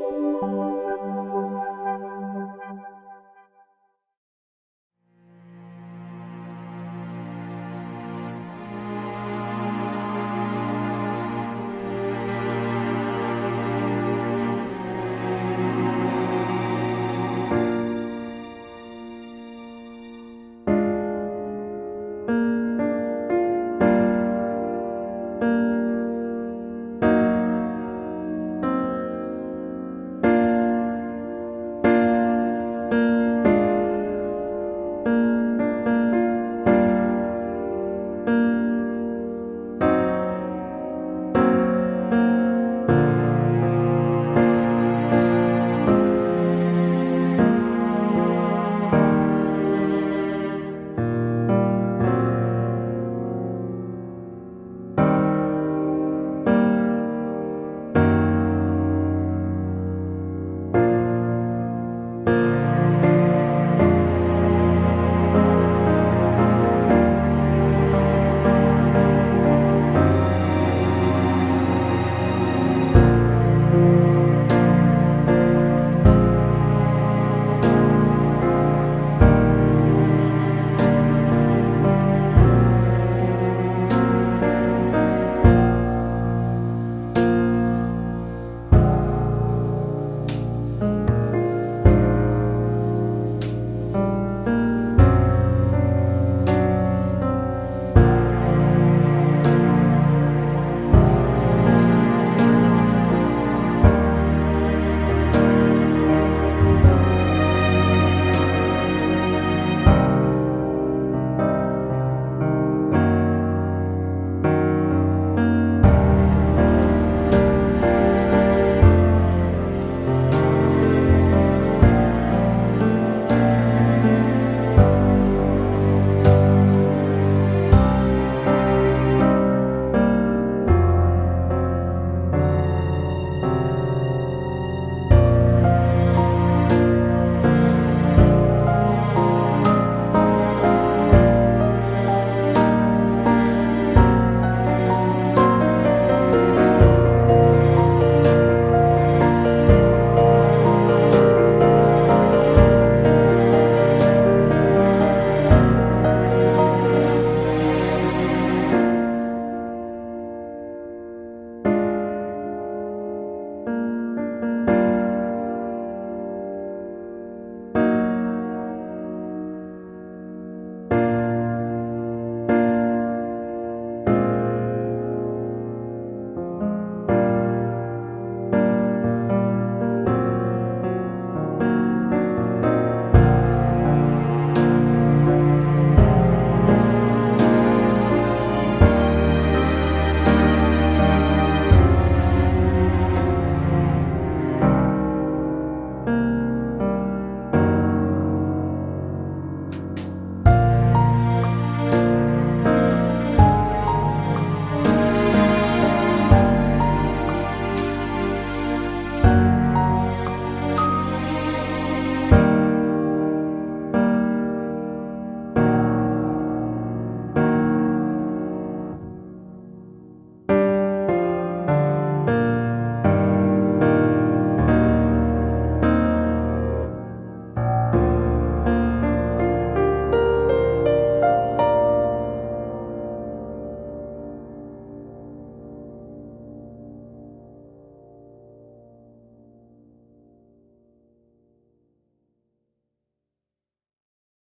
Música